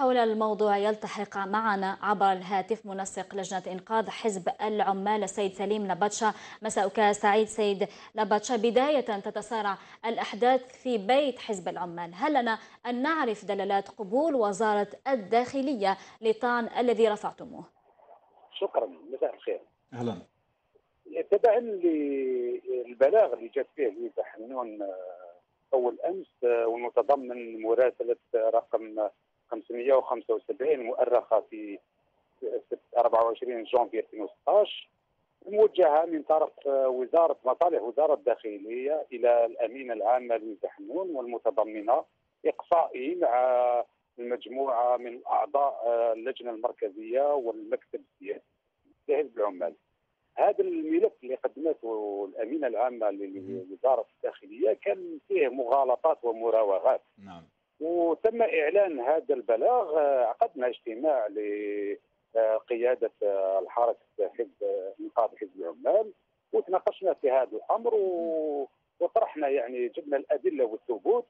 حول الموضوع يلتحق معنا عبر الهاتف منسق لجنة إنقاذ حزب العمال السيد سليم لباتشا مساءك سعيد سيد لباتشا بداية تتسارع الأحداث في بيت حزب العمال. هل لنا أن نعرف دلالات قبول وزارة الداخلية لطعن الذي رفعتموه؟ شكرا. مساء الخير. أهلا. تبعا للبلاغ اللي جات فيه لويزا حنون أول أمس والمتضمن مراسلة رقم 575 مؤرخة في 24 جونفي 2016 موجهة من طرف وزاره مصالح وزارة الداخلية إلى الأمين العام لويزا حنون والمتضمنة إقصائي مع المجموعة من أعضاء اللجنة المركزية والمكتب السياسي لحزب العمال. هذا الملف اللي قدمته الامينه العامه لوزاره الداخلية كان فيه مغالطات ومراوغات نعم وتم إعلان هذا البلاغ عقدنا اجتماع لقيادة الحركه حزب انقاذ حزب العمال وتناقشنا في هذا الأمر وطرحنا يعني جبنا الأدلة والثبوت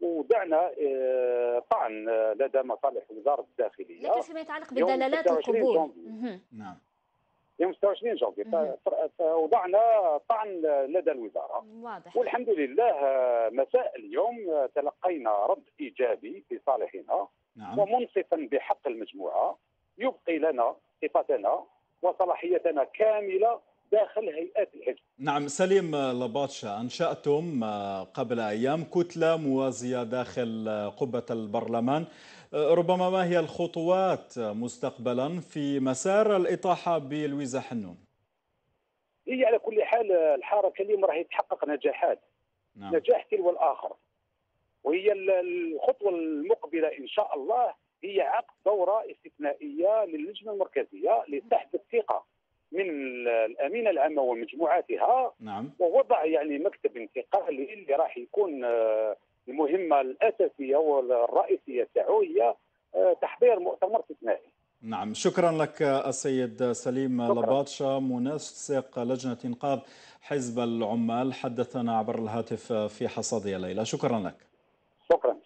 ودعنا طعن لدى مصالح وزارة الداخلية لكن فيما يتعلق بدلالات القبول نعم. يوم 26 جونفي وضعنا طعن لدى الوزارة. واضح. والحمد لله مساء اليوم تلقينا رد إيجابي في صالحنا. نعم. ومنصفا بحق المجموعة يبقي لنا صفتنا وصلاحيتنا كاملة داخل هيئات الحزب نعم سليم لباتشا أنشأتم قبل أيام كتلة موازية داخل قبة البرلمان. ربما ما هي الخطوات مستقبلا في مسار الإطاحة بلويزا حنون؟ هي على كل حال الحركة اليوم راح يتحقق نجاحات. نعم. نجاح تلو الآخر وهي الخطوة المقبلة إن شاء الله هي عقد دورة استثنائية للجنة المركزية لسحب الثقة. من الأمينة العامة ومجموعاتها. نعم. ووضع يعني مكتب انتقالي اللي راح يكون المهمة الأساسية والرئيسية تاعو هي تحضير مؤتمر استثنائي. نعم. شكرا لك السيد سليم. لباتشا منسق لجنة إنقاذ حزب العمال حدثنا عبر الهاتف في حصاد الليلة شكرا لك. شكرا.